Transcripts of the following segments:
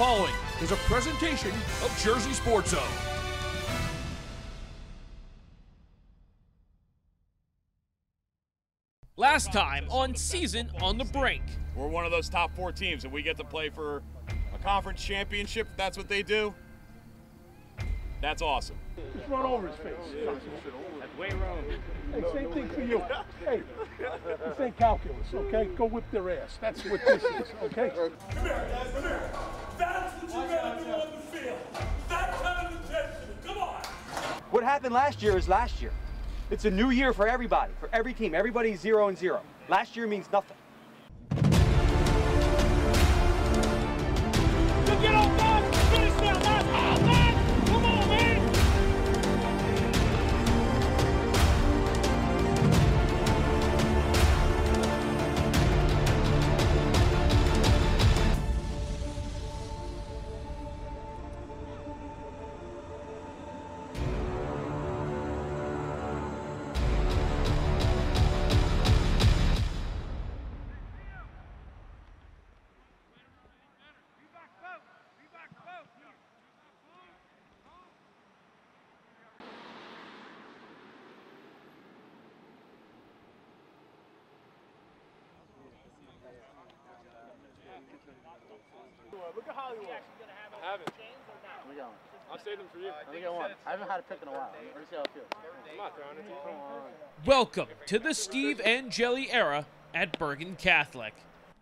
The following is a presentation of Jersey Sports Zone. Last time on Season on the Brink. We're one of those top four teams, and we get to play for a conference championship. If that's what they do. That's awesome. Just run over his face. That's way wrong. Hey, same thing for you. Hey, this ain't calculus, okay? Go whip their ass. That's what this is, okay? Come here, guys, come here. That's what you do on the field. That kind of intensity. Come on. What happened last year is last year. It's a new year for everybody, for every team. Everybody's zero and zero. Last year means nothing. I think I won. I haven't had a pick in a while. Let's see how it feels. Welcome to the Steve and Angeli era at Bergen Catholic.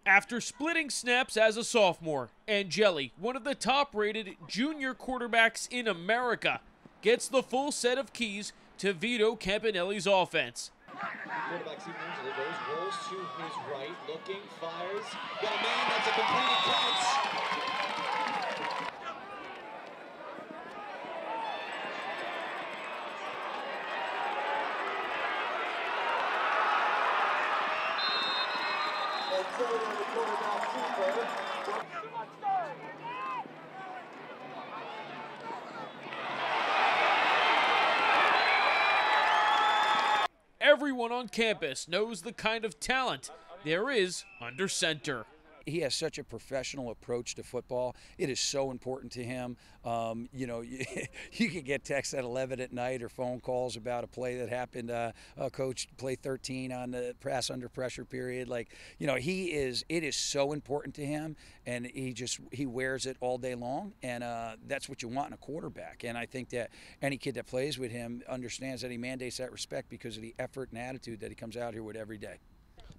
After splitting snaps as a sophomore, Angeli, one of the top rated junior quarterbacks in America, gets the full set of keys to Vito Campanile's offense. Quarterback Steve Angeli goes, rolls to his right, looking, fires. Got a man that's a completed catch. And third on the quarterback keeper. Everyone on campus knows the kind of talent there is under center. He has such a professional approach to football. It is so important to him. Um, you know, you, you could get texts at 11 at night or phone calls about a play that happened. Uh, coach play 13 on the pass under pressure period. Like, you know, he is. It is so important to him, and he just he wears it all day long, and uh, that's what you want in a quarterback. And I think that any kid that plays with him understands that he mandates that respect because of the effort and attitude that he comes out here with every day.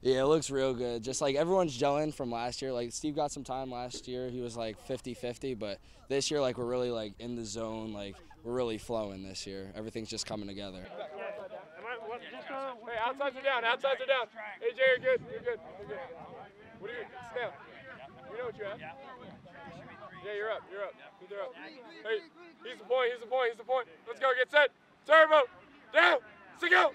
Yeah, it looks real good. Just like everyone's gelling from last year. Like Steve got some time last year. He was like 50-50, but this year like we're really like in the zone. Like we're really flowing this year. Everything's just coming together. Hey, outsides are down. Outsides are down. AJ, you're good. You're good. You're good. What do you? Snail. You know what you have. Yeah, you're up. You're up. You're up. Hey, he's the point. He's the point. He's the point. Let's go. Get set. Turbo. Down. Let's go.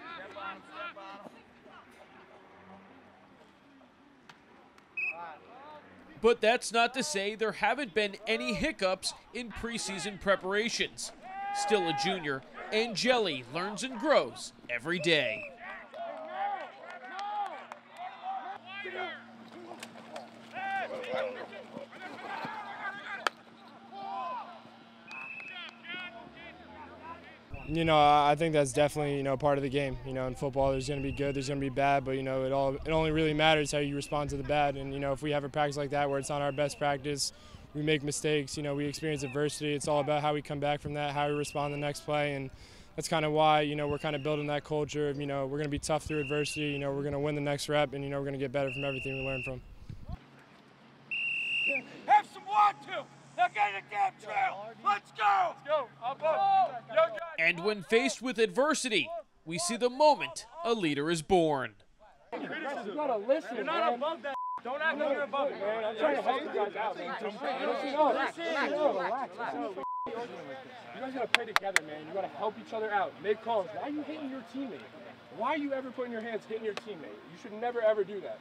But that's not to say there haven't been any hiccups in preseason preparations. Still a junior, Angeli learns and grows every day. You know, I think that's definitely you know part of the game. You know, in football, there's going to be good, there's going to be bad, but you know, it all it only really matters how you respond to the bad. And you know, if we have a practice like that where it's not our best practice, we make mistakes. You know, we experience adversity. It's all about how we come back from that, how we respond the next play, and that's kind of why you know we're kind of building that culture of you know we're going to be tough through adversity. You know, we're going to win the next rep, and you know we're going to get better from everything we learn from. Have some water. Now get in the damn trail. Let's go. Let's go. Up, up. Yo, guys. And when faced with adversity, we see the moment a leader is born. You gotta listen, You're not above that. Don't act like you're above it. man. I'm trying to help you guys out. Listen up. Listen up. Relax. You guys gotta play together, man. You gotta help each other out. Make calls. Why are you hitting your teammate? Why are you ever putting your hands hitting your teammate? You should never ever do that.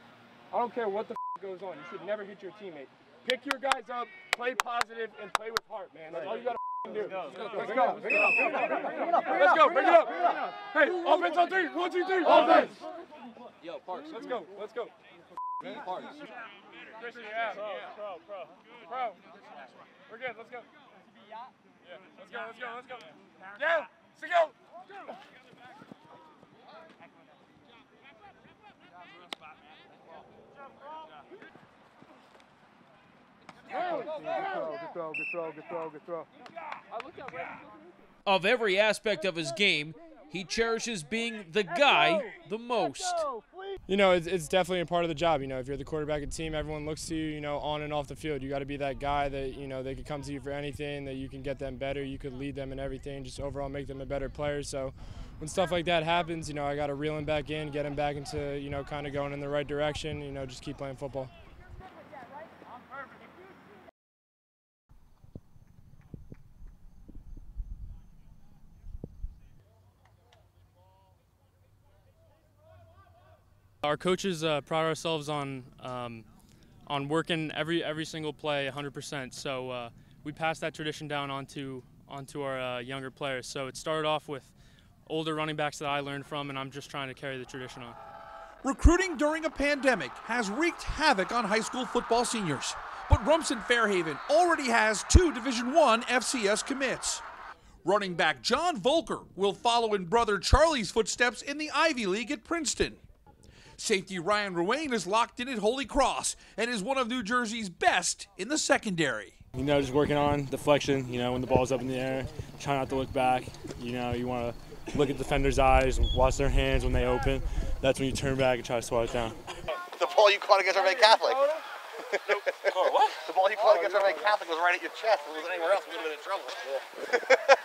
I don't care what the goes on. You should never hit your teammate. Pick your guys up, play positive, and play with heart, man. That's all you gotta do. Let's go. Bring it up. Bring it up. Bring it up. Bring it up. Let's go. Bring it up. Hey, offense on three. One, two, three. Offense. Yo, Parks. Let's go. Let's go. Parks. Christian, you're out. Pro, pro, pro. Pro. We're good. Let's go. Yeah. Let's go. Let's go. Let's go. Down. Let's go. Go. Good throw, good throw, good throw, good throw. Of every aspect of his game, he cherishes being the guy the most. You know, it's, it's definitely a part of the job. You know, if you're the quarterback of the team, everyone looks to you, you know, on and off the field. You got to be that guy that, you know, they could come to you for anything, that you can get them better, you could lead them in everything, just overall make them a better player. So when stuff like that happens, you know, I got to reel him back in, get him back into, you know, kind of going in the right direction, you know, just keep playing football. Our coaches uh, pride ourselves on um, on working every every single play 100%. So uh, we pass that tradition down onto onto our uh, younger players. So it started off with older running backs that I learned from, and I'm just trying to carry the tradition on. Recruiting during a pandemic has wreaked havoc on high school football seniors, but Rumson Fair Haven already has two Division One FCS commits. Running back John Volker will follow in brother Charlie's footsteps in the Ivy League at Princeton. Safety Ryan Ruane is locked in at Holy Cross and is one of New Jersey's best in the secondary. You know, just working on deflection, you know, when the ball's up in the air, try not to look back. You know, you want to look at the defenders' eyes, watch their hands when they open. That's when you turn back and try to swat it down. The ball you caught against Irving Catholic. what? The ball you caught oh, against Irving Catholic was right at your chest. If it was anywhere else, we would have been in trouble.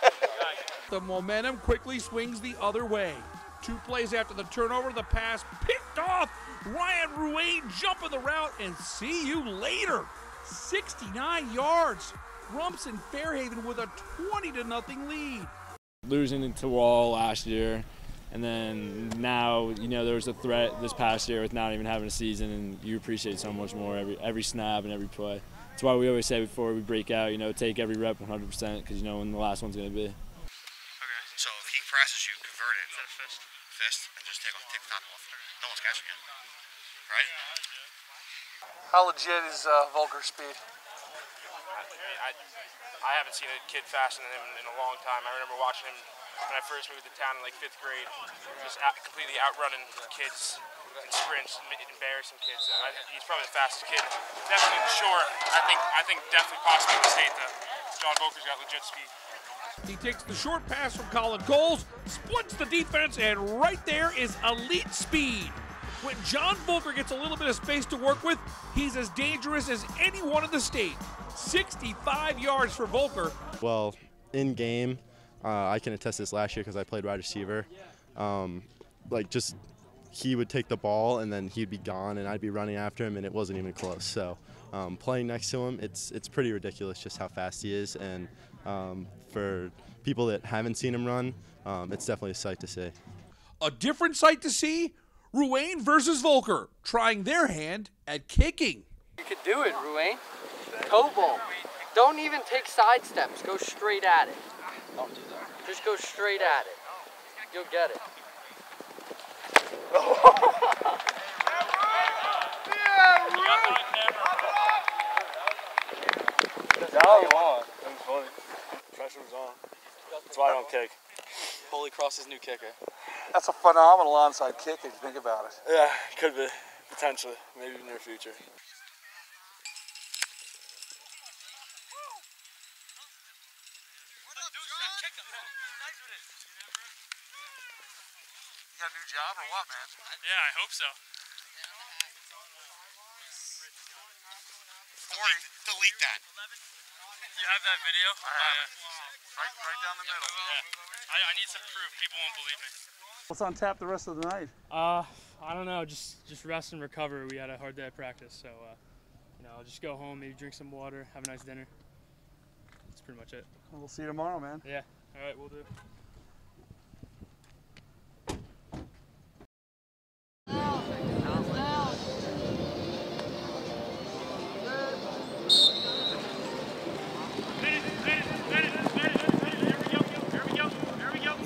The momentum quickly swings the other way. Two plays after the turnover, the pass picked off. Ryan Ruane jumping the route and see you later. 69 yards. Rumson Fair Haven with a 20 to nothing lead. Losing to Wall last year, and then now, you know, there was a threat this past year with not even having a season, and you appreciate so much more every every snap and every play. That's why we always say before we break out, you know, take every rep 100% because you know when the last one's going to be. So if he presses you, convert it. Instead of fist. Fist, and just take, off, take the top off. No one's catching you. Right? How legit is uh, Volker's speed? I, I haven't seen a kid faster than him in a long time. I remember watching him when I first moved to town in like fifth grade, just out, completely outrunning kids in sprints, and embarrassing kids. And I, he's probably the fastest kid. Definitely short. I think I think definitely possibly in the state that John Volker's got legit speed. He takes the short pass from Colin Coles, splits the defense, and right there is elite speed. When John Volker gets a little bit of space to work with, he's as dangerous as anyone in the state. 65 yards for Volker. Well, in game, uh, I can attest this last year because I played wide receiver. Um, like just he would take the ball and then he'd be gone and I'd be running after him and it wasn't even close. So um, playing next to him, it's it's pretty ridiculous just how fast he is. And um, for people that haven't seen him run, um, it's definitely a sight to see. A different sight to see Ruane versus Volker trying their hand at kicking. You could do it, Ruane. Toe ball. Don't even take side steps. Go straight at it. Don't do that. Just go straight at it. You'll get it. Now you on. That was funny. Pressure was on. That's why I don't kick. Holy Cross's new kicker. That's a phenomenal onside kick if you think about it. Yeah, could be. Potentially. Maybe near future. You got a new job or what, man? Yeah, I hope so. Corey, delete that. You have that video? I have it. Right, right down the middle. Yeah. I, I need some proof. People won't believe me. What's on tap the rest of the night? Uh, I don't know. Just just rest and recover. We had a hard day at practice, so uh, you know, I'll just go home, maybe drink some water, have a nice dinner. That's pretty much it. We'll see you tomorrow, man. Yeah. All right, we'll do.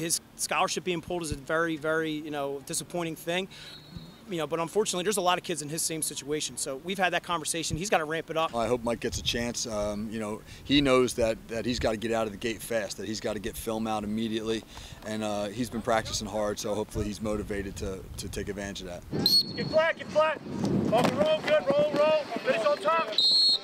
His scholarship being pulled is a very, very, you know, disappointing thing. you know, but unfortunately, there's a lot of kids in his same situation. So we've had that conversation. He's got to ramp it up. I hope Mike gets a chance. Um, you know, he knows that, that he's got to get out of the gate fast, that he's got to get film out immediately, and uh, he's been practicing hard. So hopefully, he's motivated to, to take advantage of that. Get flat, get flat. Off the roll, good. Roll, roll. Finish on top.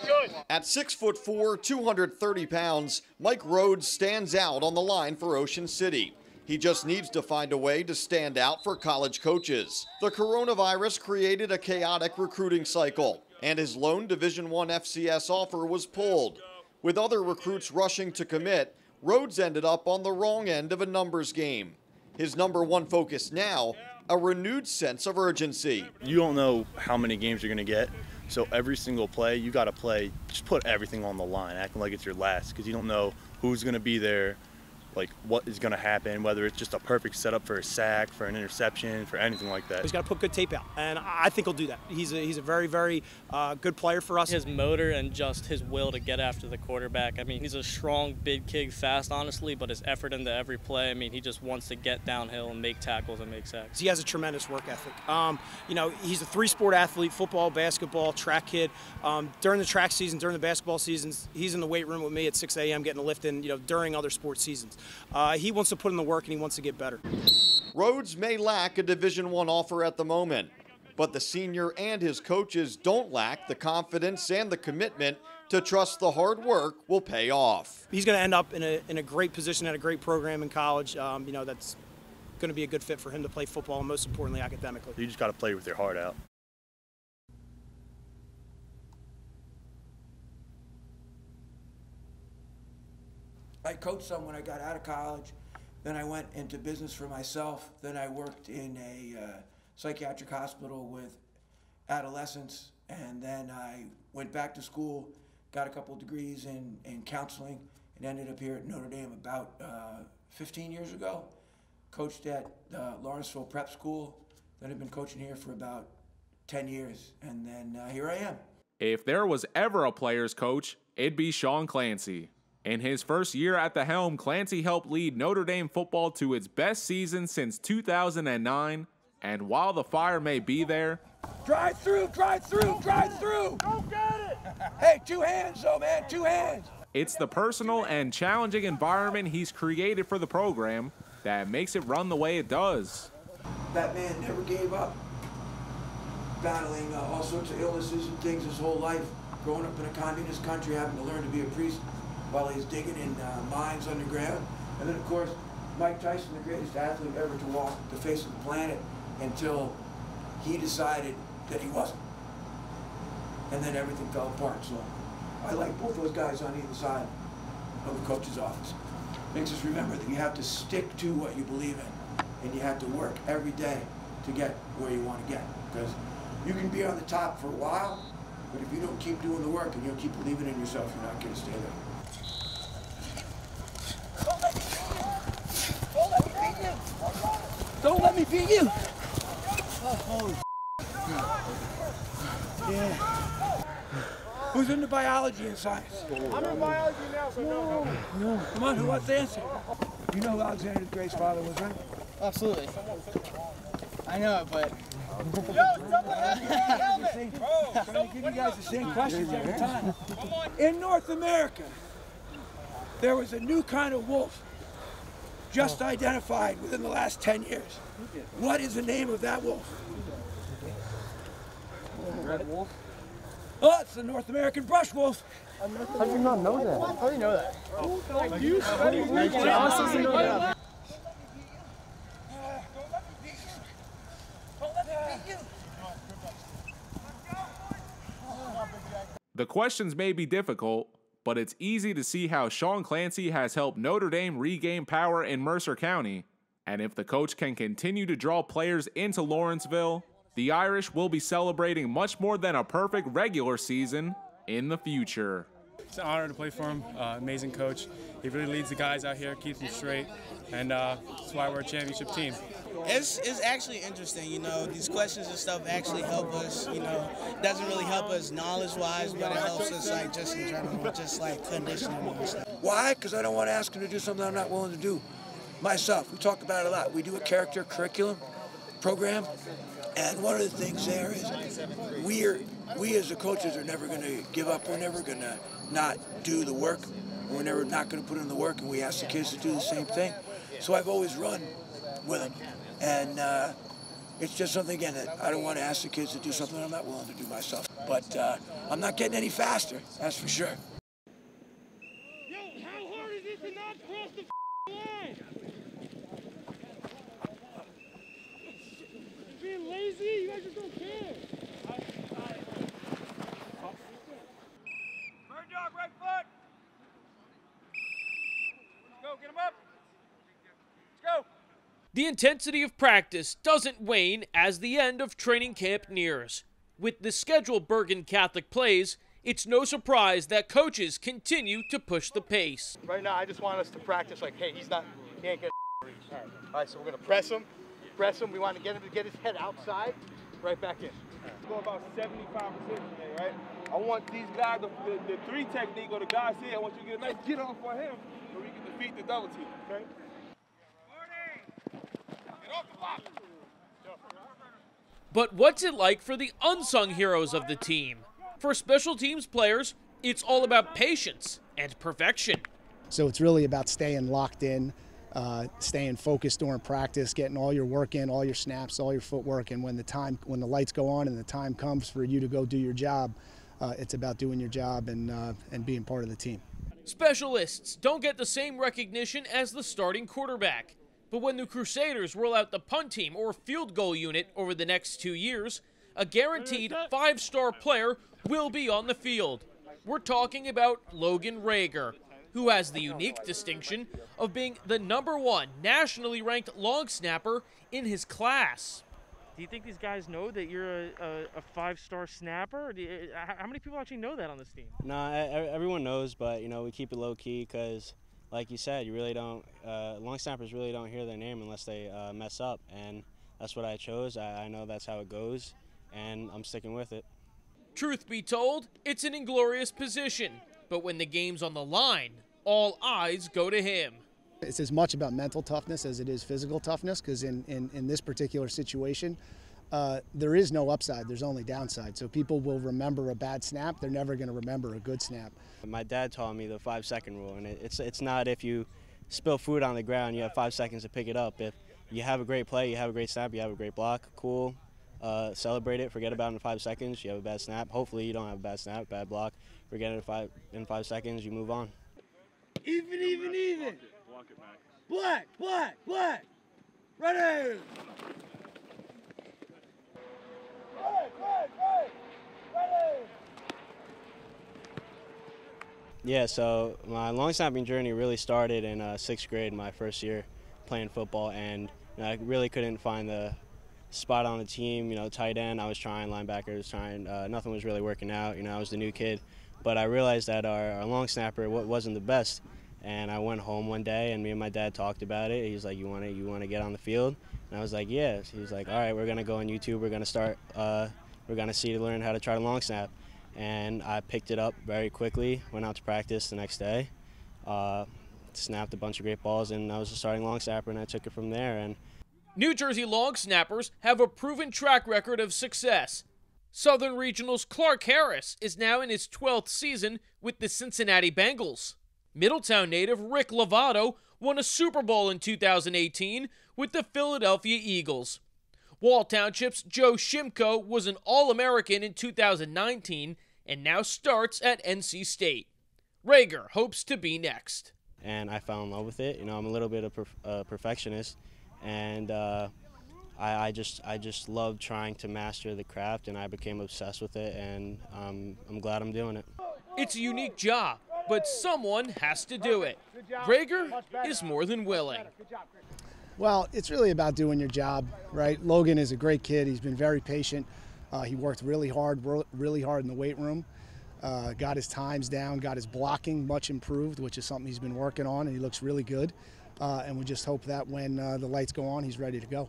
Good. At six foot four, 230 pounds, Mike Rhodes stands out on the line for Ocean City. He just needs to find a way to stand out for college coaches. The coronavirus created a chaotic recruiting cycle, and his lone Division One FCS offer was pulled. With other recruits rushing to commit, Rhodes ended up on the wrong end of a numbers game. His number one focus now, a renewed sense of urgency. You don't know how many games you're going to get. So every single play, you got to play, just put everything on the line, acting like it's your last, because you don't know who's going to be there, like what is going to happen, whether it's just a perfect setup for a sack, for an interception, for anything like that. He's got to put good tape out, and I think he'll do that. He's a, he's a very, very uh, good player for us. His motor and just his will to get after the quarterback. I mean, he's a strong, big kid, fast, honestly, but his effort into every play, I mean, he just wants to get downhill and make tackles and make sacks. He has a tremendous work ethic. Um, you know, he's a three-sport athlete: football, basketball, track kid. Um, during the track season, during the basketball seasons, he's in the weight room with me at 6 a.m. getting a lift in. You know, during other sports seasons, uh, he wants to put in the work and he wants to get better. Rhodes may lack a Division One offer at the moment, but the senior and his coaches don't lack the confidence and the commitment to trust the hard work will pay off. He's going to end up in a, in a great position at a great program in college. Um, you know, that's going to be a good fit for him to play football and most importantly academically. You just got to play with your heart out. I coached some when I got out of college. Then I went into business for myself. Then I worked in a uh, psychiatric hospital with adolescents. And then I went back to school, got a couple degrees in, in counseling, and ended up here at Notre Dame about uh, 15 years ago. Coached at uh, Lawrenceville Prep School. Then I've been coaching here for about 10 years. And then uh, here I am. If there was ever a player's coach, it'd be Sean Clancy. In his first year at the helm, Clancy helped lead Notre Dame football to its best season since 2009. And while the fire may be there, Drive through, drive through, drive through. Go get it. Hey, two hands though, man, two hands. it's the personal and challenging environment he's created for the program that makes it run the way it does. That man never gave up. Battling uh, all sorts of illnesses and things his whole life. Growing up in a communist country, having to learn to be a priest while he's digging in uh, mines underground. And then, of course, Mike Tyson, the greatest athlete ever to walk the face of the planet until he decided that he wasn't. And then everything fell apart. So I like both those guys on either side of the coach's office. Makes us remember that you have to stick to what you believe in and you have to work every day to get where you want to get. Because you can be on the top for a while, but if you don't keep doing the work and you don't keep believing in yourself, you're not going to stay there. Don't let me beat you. Oh, yeah. Who's into biology and science? I'm in biology now, so no, no. No. Come on, who wants to answer? You know who Alexander the Great's father was, right? Absolutely. I know it, but. Trying to give you guys the same questions every time. In North America, there was a new kind of wolf just identified within the last 10 years. What is the name of that wolf? Red wolf? Oh, it's the North American brush wolf. How do you not know that? How do you know that? Like you study Like Josh doesn't know that. The questions may be difficult, but it's easy to see how Sean Clancy has helped Notre Dame regain power in Mercer County. And if the coach can continue to draw players into Lawrenceville, the Irish will be celebrating much more than a perfect regular season in the future. It's an honor to play for him. Uh, amazing coach. He really leads the guys out here, keeps them straight, and uh, that's why we're a championship team. It's, it's actually interesting, you know, these questions and stuff actually help us, you know, doesn't really help us knowledge-wise, but it helps us, like, just in general, just, like, conditioning and stuff. Why? Because I don't want to ask him to do something I'm not willing to do myself. We talk about it a lot. We do a character curriculum program, And one of the things there is we're we as the coaches are never going to give up. We're never going to not do the work. We're never not going to put in the work, and we ask the kids to do the same thing. So I've always run with them, and uh, it's just something again that I don't want to ask the kids to do something I'm not willing to do myself. But uh, I'm not getting any faster, that's for sure. Yo, how hard is it to not cross the line? You're Being lazy? You guys just don't care. Bird dog, right foot. Let's go, get him up. Let's go. The intensity of practice doesn't wane as the end of training camp nears. With the schedule Bergen Catholic plays, it's no surprise that coaches continue to push the pace. Right now, I just want us to practice like, hey, he's not, he ain't getting reach. All right. All right, so we're gonna press him, press him. We want to get him to get his head outside, right back in. Go about 75% today, right? I want these guys, the, the, the three technique or the guys here, I want you to get a nice get on for him so we can defeat the double team, okay? Get off the block. But what's it like for the unsung heroes of the team? For special teams players, it's all about patience and perfection. So it's really about staying locked in, uh, staying focused during practice, getting all your work in, all your snaps, all your footwork, and when the time, when the lights go on and the time comes for you to go do your job, uh, it's about doing your job and uh, and being part of the team. Specialists don't get the same recognition as the starting quarterback. But when the Crusaders roll out the punt team or field goal unit over the next two years, a guaranteed five star player will be on the field. We're talking about Logan Rager, who has the unique distinction of being the number one nationally ranked long snapper in his class. Do you think these guys know that you're a, a, a five-star snapper? Do you, how how many people actually know that on this team? Nah, e- e- everyone knows, but you know we keep it low key because, like you said, you really don't. Uh, long snappers really don't hear their name unless they uh, mess up, and that's what I chose. I, I know that's how it goes, and I'm sticking with it. Truth be told, it's an inglorious position, but when the game's on the line, all eyes go to him. It's as much about mental toughness as it is physical toughness because in, in, in this particular situation, uh, there is no upside, there's only downside. So people will remember a bad snap, they're never going to remember a good snap. My dad taught me the five second rule, and it, it's it's not if you spill food on the ground, you have five seconds to pick it up. If you have a great play, you have a great snap, you have a great block, cool. Uh, celebrate it, forget about it in five seconds. You have a bad snap. Hopefully, you don't have a bad snap, bad block. Forget it in five in five seconds. You move on. Even, even, even. Block, Black, black, black. Ready. Yeah, so my long snapping journey really started in uh, sixth grade, my first year playing football, and you know, I really couldn't find the spot on the team. You know, tight end, I was trying, linebacker was trying, uh, nothing was really working out. You know, I was the new kid, but I realized that our, our long snapper wasn't the best. And I went home one day, and me and my dad talked about it. He's like, "You want to, you want to get on the field?" And I was like, "Yeah." He was like, "All right, we're gonna go on YouTube. We're gonna start. Uh, we're gonna see to learn how to try to long snap." And I picked it up very quickly. Went out to practice the next day. Uh, snapped a bunch of great balls, and I was a starting long snapper, and I took it from there. And New Jersey long snappers have a proven track record of success. Southern Regional's Clark Harris is now in his 12th season with the Cincinnati Bengals. Middletown native Rick Lovato won a Super Bowl in 2018 with the Philadelphia Eagles. Wall Township's Joe Shimko was an All American in 2019 and now starts at NC State. Rager hopes to be next. and I fell in love with it. You know, I'm a little bit of a uh, perfectionist, and uh, I, I just I just love trying to master the craft, and I became obsessed with it, and um, I'm glad I'm doing it. It's a unique job, but someone has to do it. Rager is more than willing. Well, it's really about doing your job, right? Logan is a great kid. He's been very patient. Uh, he worked really hard, really hard in the weight room. Uh, got his times down, got his blocking much improved, which is something he's been working on, and he looks really good. Uh, and we just hope that when uh, the lights go on, he's ready to go.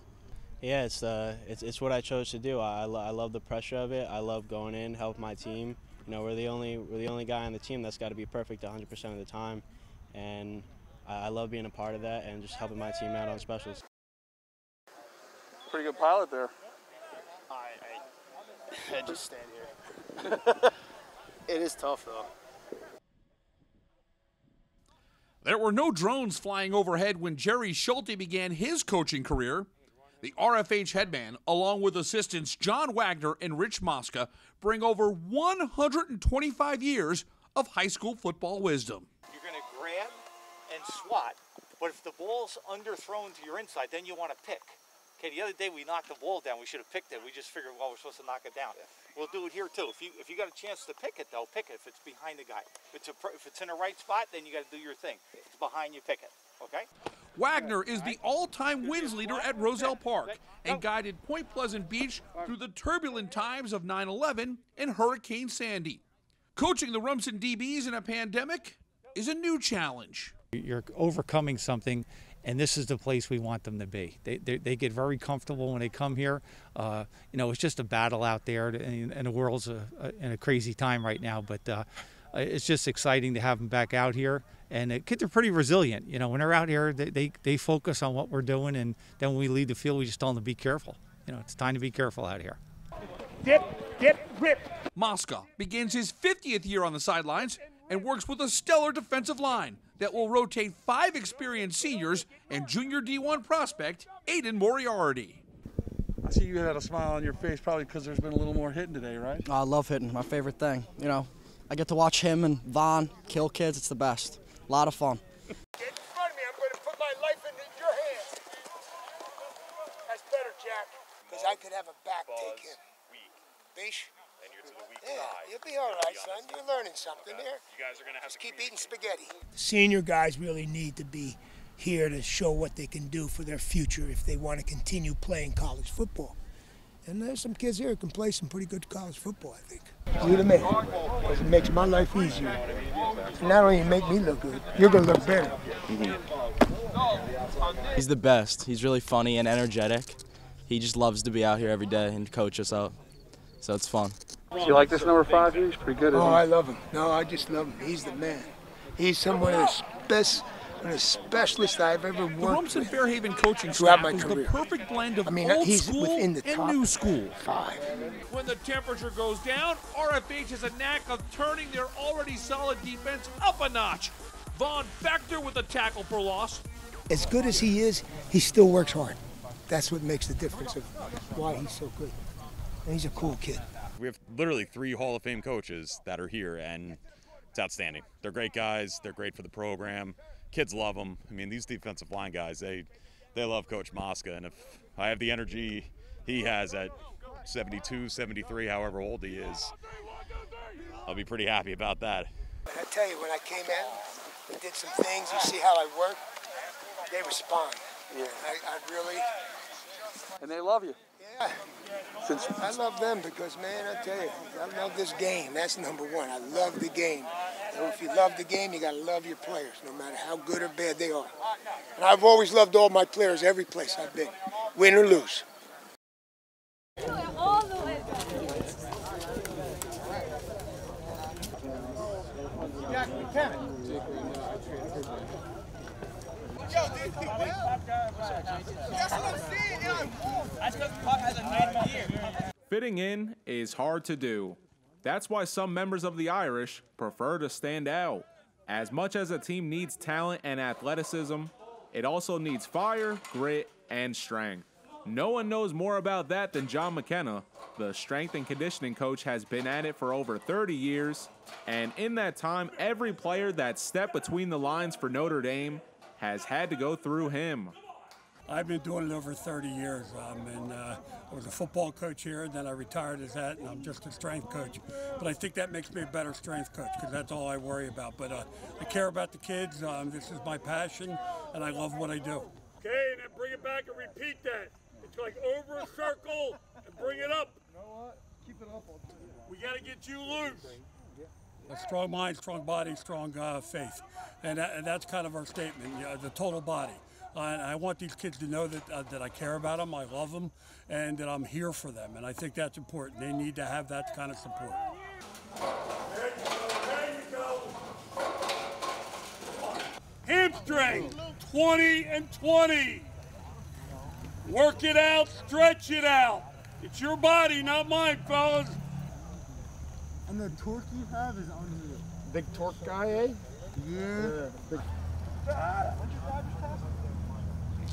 Yeah, it's uh, it's, it's what I chose to do. I, I, lo- I love the pressure of it. I love going in, help my team. You know, we're the only we're the only guy on the team that's got to be perfect 100% of the time, and I, I love being a part of that and just helping my team out on specials. Pretty good pilot there. I just stand here. it is tough though. There were no drones flying overhead when Jerry Schulte began his coaching career. The RFH headman, along with assistants John Wagner and Rich Mosca, bring over 125 years of high school football wisdom. You're going to grab and swat, but if the ball's underthrown to your inside, then you want to pick. Okay, the other day we knocked the ball down. We should have picked it. We just figured, well, we're supposed to knock it down. We'll do it here too. If you if you got a chance to pick it though, pick it. If it's behind the guy, if it's a, if it's in the right spot, then you got to do your thing. If it's behind, you pick it. Okay. Wagner is the all-time wins leader at Roselle Park and guided Point Pleasant Beach through the turbulent times of 9/11 and Hurricane Sandy. Coaching the Rumson DBs in a pandemic is a new challenge. You're overcoming something, and this is the place we want them to be. They, they, they get very comfortable when they come here. Uh, you know, it's just a battle out there, and, and the world's a, a, in a crazy time right now, but uh, it's just exciting to have them back out here. And the kids are pretty resilient. You know, when they're out here, they, they, they focus on what we're doing, and then when we leave the field, we just tell them to be careful. You know, it's time to be careful out here. Dip, dip, rip. Mosca begins his 50th year on the sidelines and works with a stellar defensive line that will rotate five experienced seniors and junior D1 prospect Aiden Moriarty. I see you had a smile on your face probably because there's been a little more hitting today, right? Oh, I love hitting, my favorite thing. You know, I get to watch him and Vaughn kill kids. It's the best. A lot of fun. Get in front of me. I'm going to put my life into your hands. That's better, Jack. Because I could have a back take him. Bish? Yeah, side. you'll be all right, son. You're learning something there. You guys are going to have Just to keep eating spaghetti. The Senior guys really need to be here to show what they can do for their future if they want to continue playing college football. And there's some kids here who can play some pretty good college football, I think. You to me, it makes my life easier. Not only make me look good, you're going to look better. Mm-hmm. He's the best. He's really funny and energetic. He just loves to be out here every day and coach us out. So it's fun. Do you like this number five? He's pretty good. Oh, isn't he? I love him. No, I just love him. He's the man. He's someone of the best, one of the specialists I've ever The worked Rumson with. Fair Haven coaching Throughout staff my is the perfect blend of I mean, old he's school within the and top new school. Five. When the temperature goes down, RFH has a knack of turning their already solid defense up a notch. Vaughn Factor with a tackle for loss. As good as he is, he still works hard. That's what makes the difference of why he's so good. And he's a cool kid. We have literally three Hall of Fame coaches that are here, and it's outstanding. They're great guys. They're great for the program. Kids love them. I mean, these defensive line guys, they they love Coach Mosca, and if I have the energy he has at 72, 73, however old he is, I'll be pretty happy about that. I tell you, when I came in and did some things, you see how I work, they respond. Yeah. I, I really, And they love you. Yeah. Since I love them because, man, I tell you, I love this game. That's number one. I love the game. So if you love the game, you got to love your players, no matter how good or bad they are. And I've always loved all my players every place I've been, win or lose. Fitting in is hard to do. That's why some members of the Irish prefer to stand out. As much as a team needs talent and athleticism, it also needs fire, grit, and strength. No one knows more about that than John McKenna. The strength and conditioning coach has been at it for over 30 years, and in that time, every player that stepped between the lines for Notre Dame has had to go through him. I've been doing it over 30 years. Um, and uh, I was a football coach here, and then I retired as that, and I'm just a strength coach. But I think that makes me a better strength coach because that's all I worry about. But uh, I care about the kids. Um, this is my passion, and I love what I do. Okay, and then bring it back and repeat that. It's like over a circle and bring it up. You know what? Keep it up. We got to get you loose. A strong mind, strong body, strong uh, faith, and, that, and that's kind of our statement. Yeah, the total body. And I want these kids to know that uh, that I care about them, I love them, and that I'm here for them. And I think that's important. They need to have that kind of support. Hamstring, 20 and 20. Work it out, stretch it out. It's your body, not mine, fellas. And the torque you have is unreal. Big torque guy, eh? Yeah.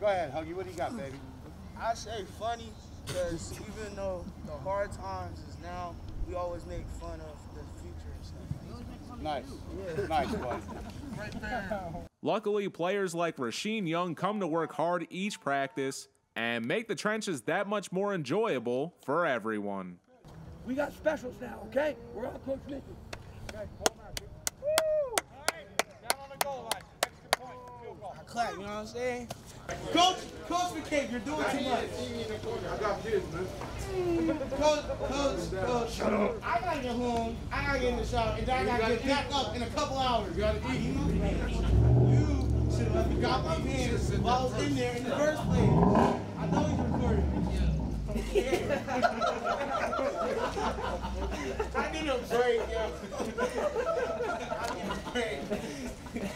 Go ahead, Huggy. What do you got, baby? I say funny because even though the hard times is now, we always make fun of the future and stuff. Nice. Yeah. Nice, buddy. Luckily, players like Rasheen Young come to work hard each practice and make the trenches that much more enjoyable for everyone. We got specials now, okay? We're all Coach Mickey. Okay, clap, you know what I'm saying? Coach, Coach McCabe, you're doing too much. I got kids, man. Coach, Coach, Coach. Shut up. I gotta get home. I gotta get in the shower, and then I gotta get back up in a couple hours. You gotta eat. You should have let me my pants while I was in there in the first place. I know he's recording. I need a break, yo. I need a break.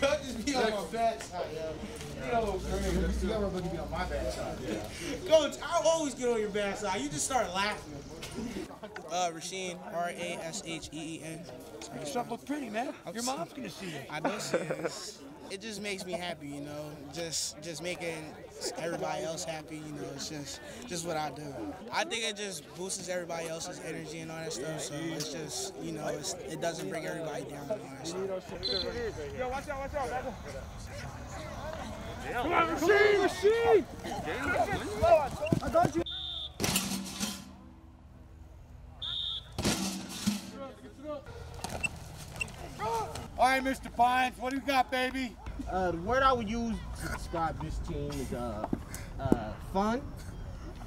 Coach just be on my bad side, yo. You know, You never gonna be on my bad side. Coach, I always get on your bad side. You just start laughing. Uh, Rasheen, R A S H E E N. Your stuff look pretty, man. Your mom's gonna see it. I know she is. It just makes me happy, you know. Just, just making everybody else happy, you know. It's just, just what I do. I think it just boosts everybody else's energy and all that stuff. So it's just, you know, it's, it doesn't bring everybody down. And all that stuff. Yo, watch out, watch out. Come on, Rasheen, Rasheen! I got you. All right, Mr. Pines, what do you got, baby? Uh, the word I would use to describe this team is uh, uh, fun,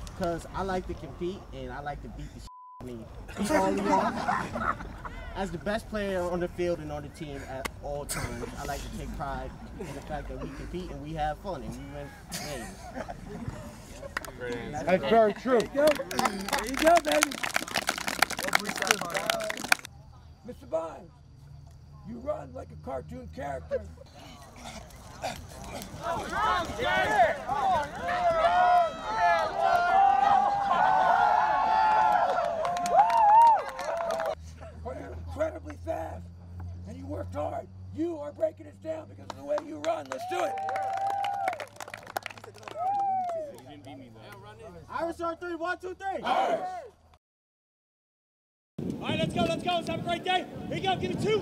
because I like to compete and I like to beat the shit out of me. All. As the best player on the field and on the team at all times, I like to take pride in the fact that we compete and we have fun and we win games. That's very true. There you go, there you go baby. Mr. Vine, you run like a cartoon character. Well, you're incredibly fast, and you worked hard. You are breaking us down because of the way you run. Let's do it. Irish on three, one, two, three. Irish. All right, let's go, let's go. Let's have a great day. Here you go, give it two.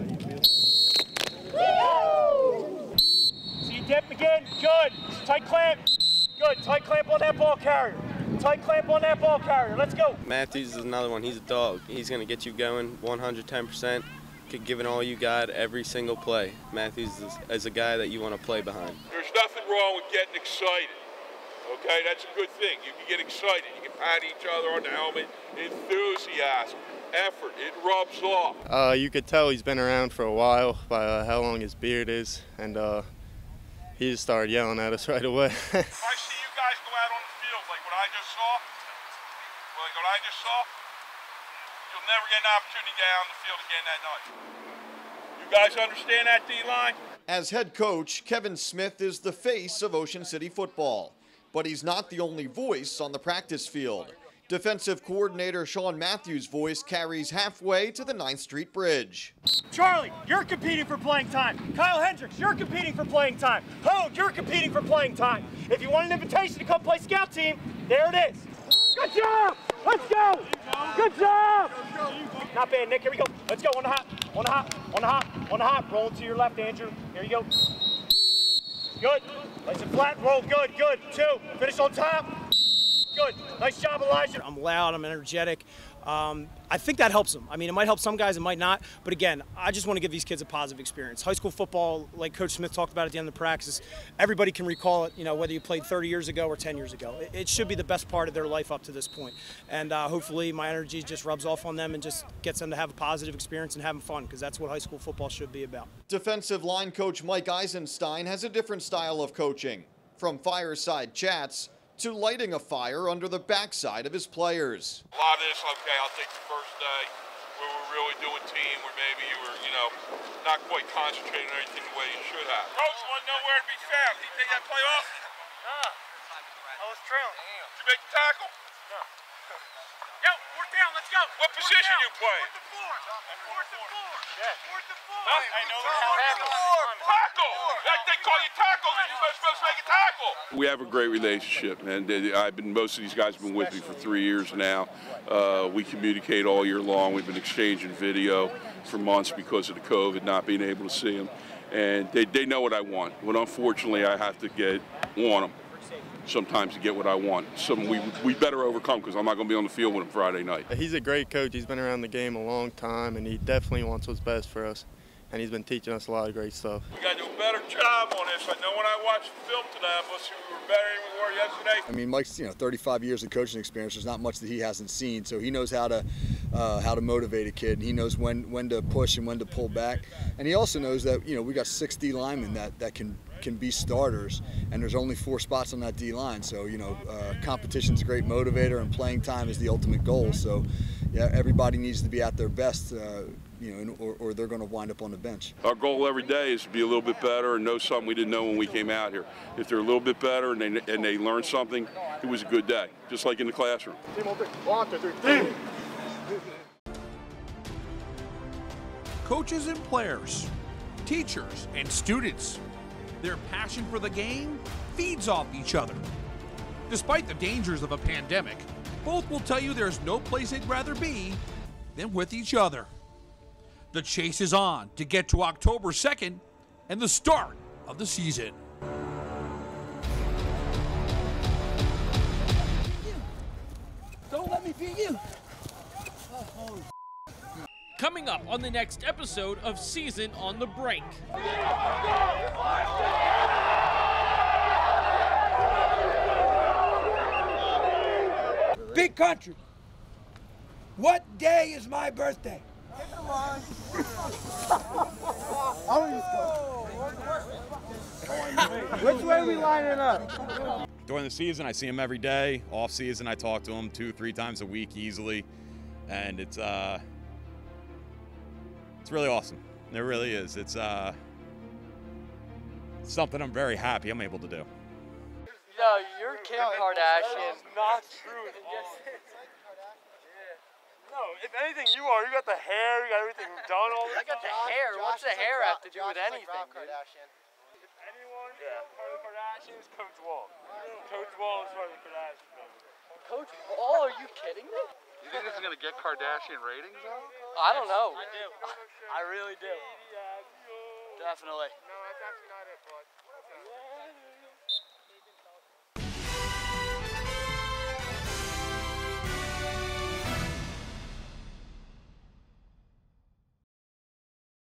See you dip again. Good. Tight clamp. Good. Tight clamp on that ball carrier. Tight clamp on that ball carrier. Let's go. Matthews is another one. He's a dog. He's going to get you going 110%, giving all you got every single play. Matthews is, is a guy that you want to play behind. There's nothing wrong with getting excited. Okay, that's a good thing. You can get excited. You pat each other on the helmet. Enthusiasm, effort, it rubs off. Uh, you could tell he's been around for a while by uh, how long his beard is, and uh, he just started yelling at us right away. I see you guys go out on the field like what I just saw, like what I just saw, you'll never get an opportunity to get out on the field again that night. You guys understand that, D-line? As head coach, Kevin Smith is the face of Ocean City football, but he's not the only voice on the practice field. Defensive coordinator Sean Matthews' voice carries halfway to the 9th Street Bridge. Charlie, you're competing for playing time. Kyle Hendricks, you're competing for playing time. Hode, you're competing for playing time. If you want an invitation to come play scout team, there it is. Good job! Let's go! Good job! Not bad, Nick. Here we go. Let's go. On the hop, on the hop, on the hop, on the hop. Roll to your left, Andrew. Here you go. Good. Nice and flat. Roll. Good, good. Two. Finish on top. Good. Nice job, Elijah. I'm loud, I'm energetic, Um, I think that helps them. I mean, it might help some guys, it might not. But again, I just want to give these kids a positive experience. High school football, like Coach Smith talked about at the end of the practice, everybody can recall it. You know, whether you played 30 years ago or 10 years ago, it, should be the best part of their life up to this point. And uh, hopefully, my energy just rubs off on them and just gets them to have a positive experience and having fun because that's what high school football should be about. Defensive line coach Mike Eisenstein has a different style of coaching, from fireside chats to lighting a fire under the backside of his players. A lot of this, okay, I'll take the first day where we're really doing team, where maybe you were, you know, not quite concentrating on everything the way you should have. Coach want to know where to be found. Did he take that play off? Nah. I was trailing. Did you make the tackle? No. Yo, fourth down, let's go. What position you play? Fourth and four. Fourth and four. Yeah. Fourth and four. Huh? I know Tackle! That they call you tackle, then you're supposed to make a tackle. We have a great relationship, and I've been most of these guys have been with me for three years now. Uh, we communicate all year long. We've been exchanging video for months because of the COVID, not being able to see them, and they, they know what I want. But unfortunately, I have to get on them sometimes to get what I want. Some we we better overcome because I'm not going to be on the field with them Friday night. He's a great coach. He's been around the game a long time, and he definitely wants what's best for us. And he's been teaching us a lot of great stuff. Better job on this. I know when I watched the film must we were better than we were yesterday. I mean, Mike's you know 35 years of coaching experience. There's not much that he hasn't seen, so he knows how to uh, how to motivate a kid. And he knows when when to push and when to pull back. And he also knows that you know we got 60 linemen that that can can be starters, and there's only four spots on that D line. So you know, uh, competition's a great motivator, and playing time is the ultimate goal. So yeah, everybody needs to be at their best. Uh, you know, or, or they're going to wind up on the bench. Our goal every day is to be a little bit better and know something we didn't know when we came out here. If they're a little bit better and they, and they learn something, it was a good day, just like in the classroom. Coaches and players, teachers and students. Their passion for the game feeds off each other. Despite the dangers of a pandemic, both will tell you there's no place they'd rather be than with each other. The chase is on to get to October 2nd and the start of the season. Don't let me beat you. Coming up on the next episode of Season on the Brink. Big country. What day is my birthday? Which way are we lining up? During the season, I see him every day. Off season, I talk to him two, three times a week easily, and it's uh, it's really awesome. It really is. It's uh, something I'm very happy I'm able to do. No, you're Kim Kardashian. not true. No, if anything, you are. You got the hair, you got everything done all I got the hair. What's the hair have to do with anything? dude? Anyone? Yeah. Part of the Kardashians, Coach Wall. Coach Wall is part of the Kardashians. baby. Coach Wall, are you kidding me? You think this is gonna get Kardashian ratings though? I don't know. I do. I really do. Definitely. No, I